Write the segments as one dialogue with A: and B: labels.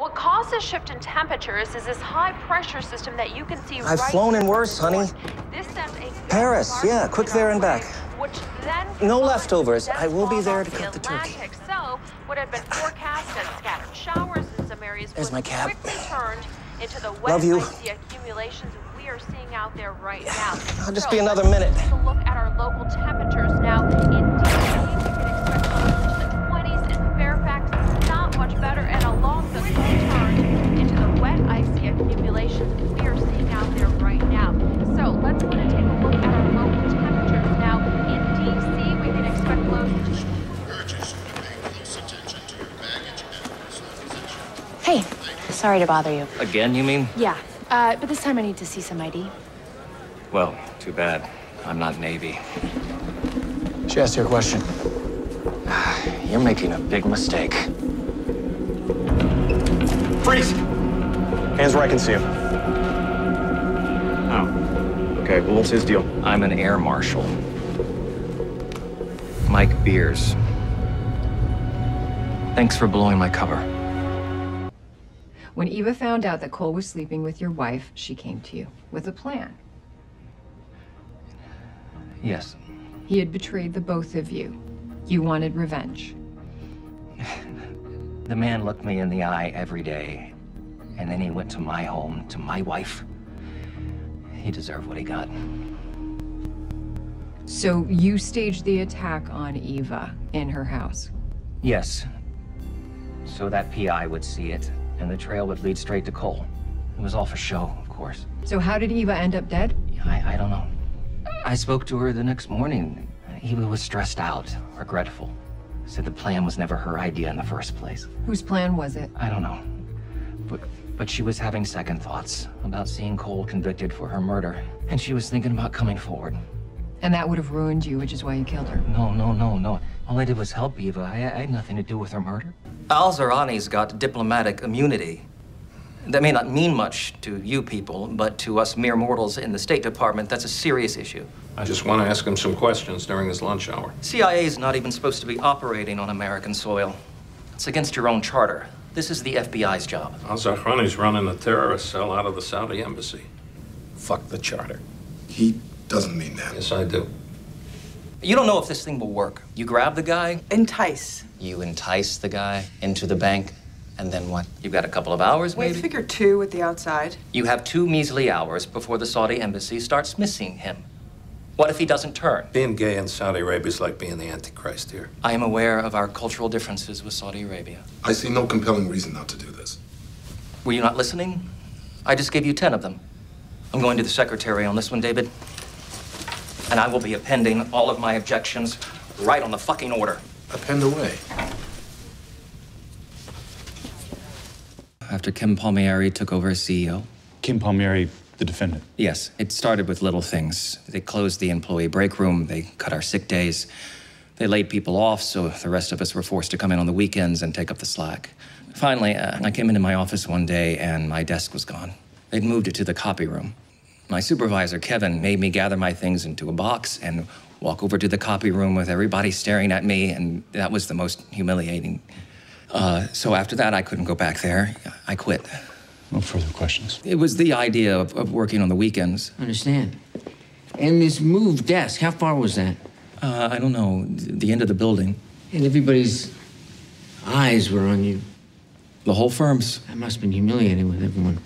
A: What causes shift in temperatures is this high pressure system that you can see
B: I've
A: right
B: flown in worse,
A: the
B: honey.
A: This sends a
B: Paris, yeah, quick there and back. No leftovers. I will be there to cut the turkey.
A: So, what had been forecast as scattered showers in some areas
B: There's my cab.
A: quickly turned into the
B: Love you.
A: icy accumulations we are seeing out there right now.
B: I'll just
A: So,
B: be another
A: let's
B: minute.
C: Hey, sorry to bother you.
D: Again, you mean?
C: Yeah, uh, but this time I need to see some ID.
D: Well, too bad. I'm not Navy.
B: She asked you a question.
D: You're making a big mistake.
E: Freeze! Hands where I can see him.
D: Oh. Okay, well, what's his deal? I'm an air marshal. Mike Beers. Thanks for blowing my cover.
F: When Eva found out that Cole was sleeping with your wife, she came to you with a plan.
D: Yes.
F: He had betrayed the both of you. You wanted revenge.
D: The man looked me in the eye every day, and then he went to my home, to my wife. He deserved what he got.
F: So you staged the attack on Eva in her house.
D: Yes. So that PI would see it, and the trail would lead straight to Cole. It was all for show, of course.
F: So how did Eva end up dead?
D: I, I don't know. I spoke to her the next morning. Eva was stressed out, regretful. Said the plan was never her idea in the first place.
F: Whose plan was it?
D: I don't know. But but she was having second thoughts about seeing Cole convicted for her murder. And she was thinking about coming forward.
F: And that would have ruined you, which is why you killed her.
D: No, no, no, no. All I did was help Eva. I, I had nothing to do with her murder. Al Zahrani's got diplomatic immunity. That may not mean much to you people, but to us mere mortals in the State Department, that's a serious issue.
G: I just want to ask him some questions during his lunch hour.
D: CIA is not even supposed to be operating on American soil. It's against your own charter. This is the FBI's job.
G: Al Zahrani's running a terrorist cell out of the Saudi embassy.
H: Fuck the charter. He doesn't mean that.
G: Yes, I do.
D: You don't know if this thing will work. You grab the guy,
I: Entice.
D: you entice the guy into the bank, and then what? You've got a couple of hours,
I: We
D: maybe?
I: figure two at the outside.
D: You have two measly hours before the Saudi embassy starts missing him. What if he doesn't turn?
G: Being gay in Saudi Arabia is like being the Antichrist here.
D: I am aware of our cultural differences with Saudi Arabia.
H: I see no compelling reason not to do this.
D: Were you not listening? I just gave you ten of them. I'm going to the secretary on this one, David. And I will be appending all of my objections right on the fucking order.
H: Append away.
D: After Kim Palmieri took over as CEO?
J: Kim Palmieri, the defendant.
D: Yes, it started with little things. They closed the employee break room, they cut our sick days, they laid people off, so the rest of us were forced to come in on the weekends and take up the slack. Finally, uh, I came into my office one day and my desk was gone. They'd moved it to the copy room. My supervisor, Kevin, made me gather my things into a box and walk over to the copy room with everybody staring at me, and that was the most humiliating. Uh, so after that, I couldn't go back there. I quit.
J: No further questions.
D: It was the idea of, of working on the weekends.
K: Understand. And this move desk, how far was that?
D: Uh, I don't know, the end of the building.
K: And everybody's eyes were on you.
D: The whole firm's.
K: That must have been humiliating with everyone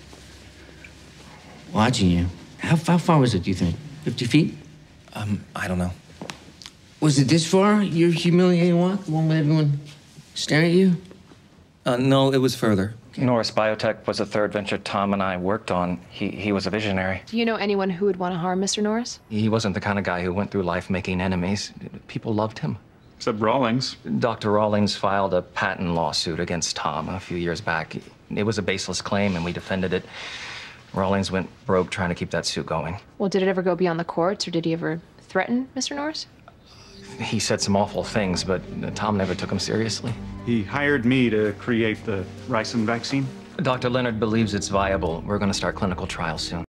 K: watching you. How, how far was it, do you think? 50 feet?
D: Um, I don't know.
K: Was it this far, your humiliating walk? The one with everyone staring at you?
D: Uh, no, it was further. Norris Biotech was the third venture Tom and I worked on. He, he was a visionary.
C: Do you know anyone who would want to harm Mr. Norris?
D: He wasn't the kind of guy who went through life making enemies. People loved him.
J: Except Rawlings.
D: Dr. Rawlings filed a patent lawsuit against Tom a few years back. It was a baseless claim, and we defended it. Rawlings went broke trying to keep that suit going.
C: Well, did it ever go beyond the courts, or did he ever threaten Mr. Norris?
D: He said some awful things, but uh, Tom never took him seriously.
J: He hired me to create the ricin vaccine.
D: Dr. Leonard believes it's viable. We're going to start clinical trials soon.